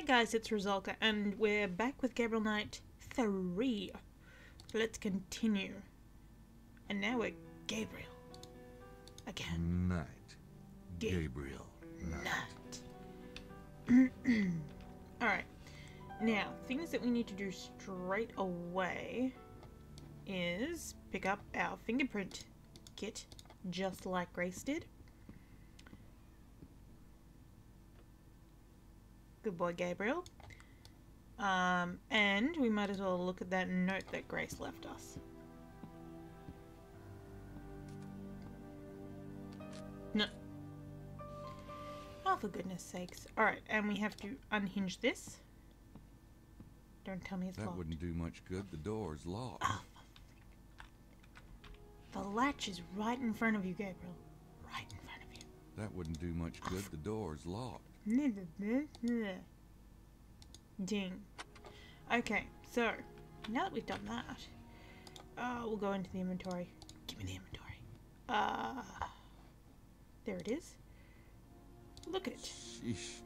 Hi guys, it's Resulka, and we're back with Gabriel Knight 3. So let's continue. And now we're Gabriel. Again. Knight. Ga- Gabriel Knight. Knight. Alright. Now, things that we need to do straight away is pick up our fingerprint kit, just like Grace did. Good boy, Gabriel. Um, and we might as well look at that note that Grace left us. No. Oh, for goodness sakes. Alright, and we have to unhinge this. Don't tell me it's That locked. wouldn't do much good. The door's locked. The latch is right in front of you, Gabriel. Right in front of you. That wouldn't do much good. The door's locked. Ding. Okay, so now that we've done that, uh, we'll go into the inventory. Give me the inventory. Uh, there it is. Look at it. Sheesh.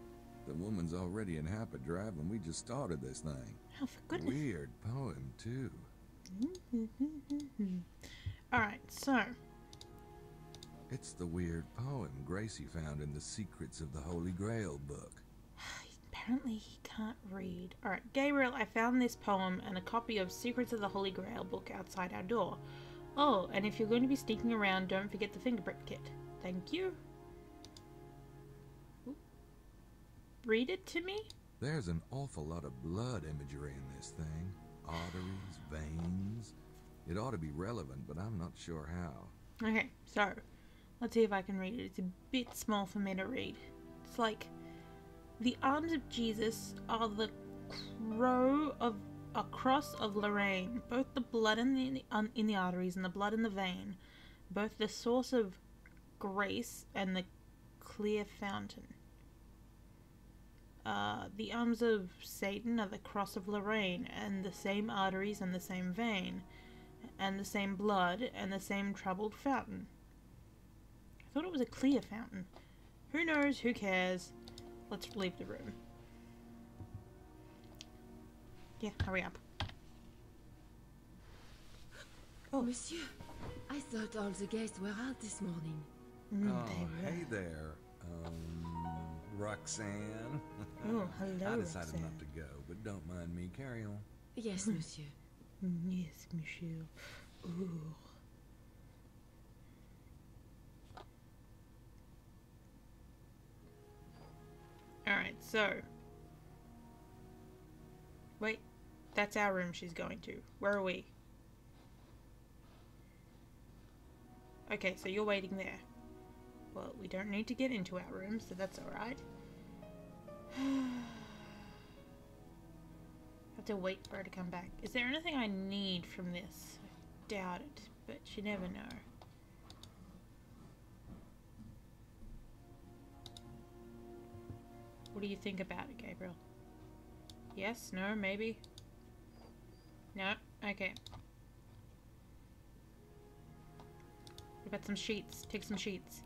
The woman's already in habit drive and we just started this thing. Oh, for goodness. Weird poem, too. Alright, so, It's the weird poem Gracie found in the Secrets of the Holy Grail book. apparently he can't read. Alright, Gabriel, I found this poem and a copy of Secrets of the Holy Grail book outside our door. Oh, and if you're going to be sneaking around, don't forget the fingerprint kit. Thank you. Oop. Read it to me? There's an awful lot of blood imagery in this thing. Arteries, veins. It ought to be relevant, but I'm not sure how. Okay, so let's see if I can read it. It's a bit small for me to read. It's like the arms of Jesus are the crow of a cross of Lorraine, both the blood in the in the arteries and the blood in the vein, both the source of grace and the clear fountain. Uh, the arms of Satan are the cross of Lorraine, and the same arteries and the same vein and the same blood and the same troubled fountain. I thought it was a clear fountain. Who knows? Who cares? Let's leave the room. Yeah, hurry up. Oh. Monsieur, I thought all the guests were out this morning. Mm, oh, hey there, um, Roxanne. Oh, hello, I decided Roxanne. not to go, but don't mind me. Carry on. Yes, monsieur. Mm, Yes, monsieur. Ooh. Alright, so. Wait, that's our room she's going to. Where are we? Okay, so you're waiting there. Well, we don't need to get into our room, so that's alright. have to wait for her to come back. Is there anything I need from this? I doubt it, but you never know. Do you think about it, Gabriel? Yes? No? Maybe? No? Okay. What about some sheets? Take some sheets.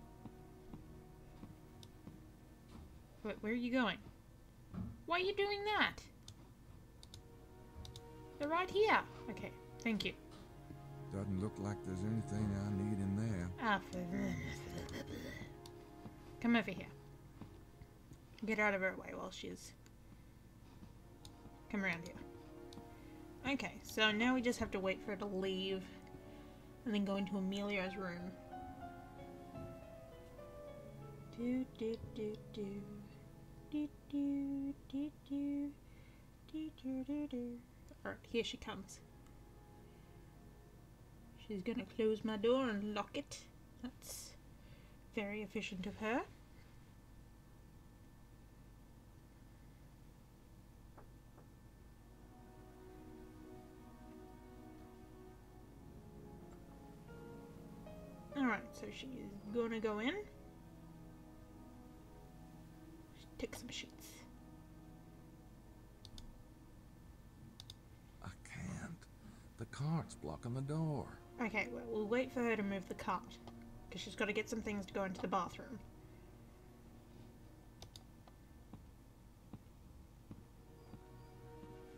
Wait, where are you going? Why are you doing that? They're right here. Okay, thank you. Doesn't look like there's anything I need in there. Ah, Come over here. Get out of her way while she's. Come around here. Okay, so now we just have to wait for her to leave and then go into Amelia's room. Do do do do. Do do do do. Do do do do. Alright, here she comes. She's gonna close my door and lock it. That's very efficient of her. She's gonna go in. Take some sheets. I can't. The cart's blocking the door. Okay, well, we'll wait for her to move the cart. Because she's got to get some things to go into the bathroom.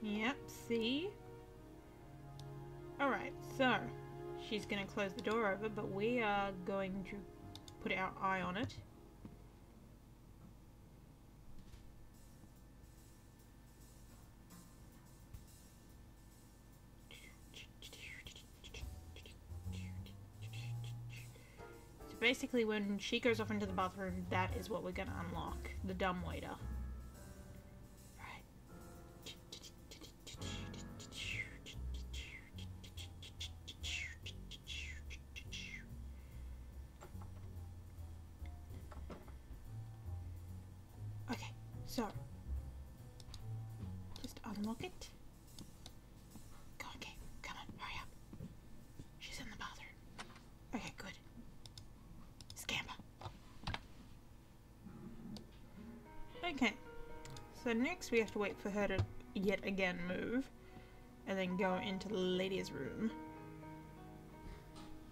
Yep, see? Alright, so she's going to close the door over, but we are going to put our eye on it. So basically when she goes off into the bathroom, that is what we're going to unlock. The dumb waiter. Unlock it. Okay, come on, hurry up. She's in the bathroom. Okay, good. Scamper. Okay, so next we have to wait for her to yet again move and then go into the ladies' room.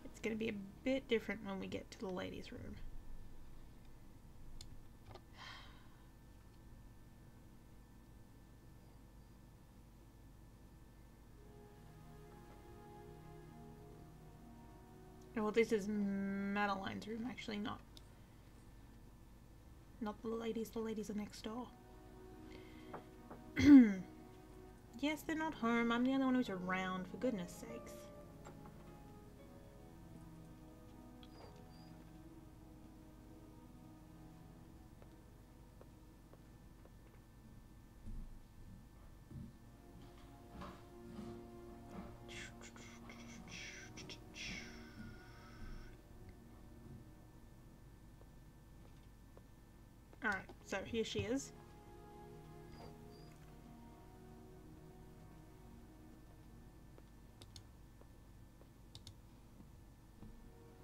It's gonna be a bit different when we get to the ladies' room. Well, this is Madeline's room, actually, not not the ladies. The ladies are next door. yes, they're not home. I'm the only one who's around, for goodness sakes. Here she is.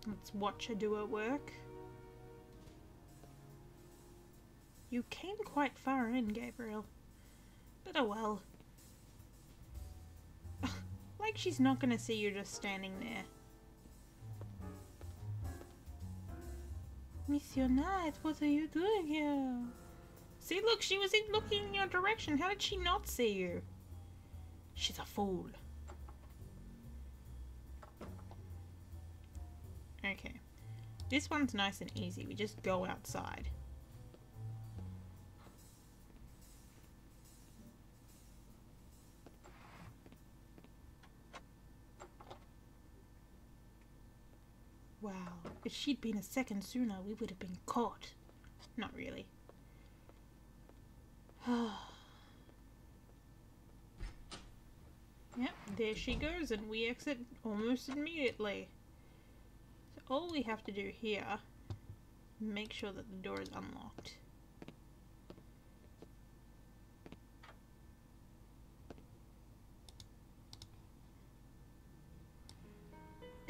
Let's watch her do her work. You came quite far in, Gabriel. But oh well. like she's not gonna see you just standing there. Knight, what are you doing here? See, look, she was in looking in your direction. How did she not see you? She's a fool. Okay. This one's nice and easy. We just go outside. Wow. If she'd been a second sooner, we would have been caught. Not really. yep, there she goes, and we exit almost immediately. So all we have to do here, make sure that the door is unlocked.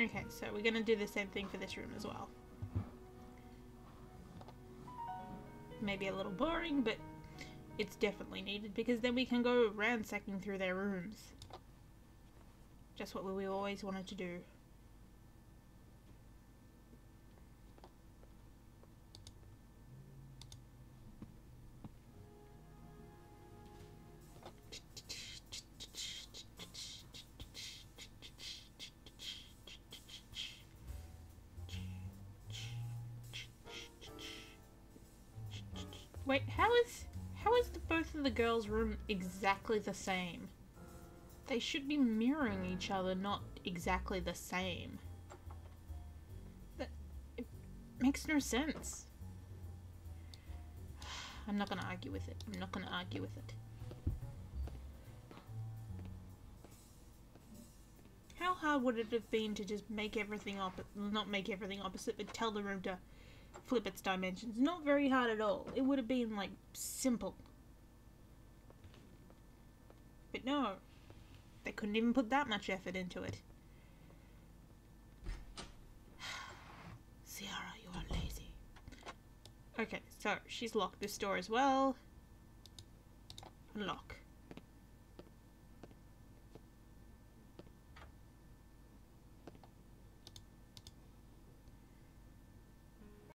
Okay, so we're gonna do the same thing for this room as well. Maybe a little boring, but it's definitely needed because then we can go ransacking through their rooms. Just what we always wanted to do. Wait, how is the, girls' room exactly the same? They should be mirroring each other, not exactly the same. That it makes no sense. I'm not gonna argue with it. I'm not gonna argue with it. How hard would it have been to just make everything op- not make everything opposite, but tell the room to flip its dimensions. Not very hard at all. It would have been, like, simple. But no. They couldn't even put that much effort into it. Sierra, you are lazy. Okay, so she's locked this door as well. Unlock.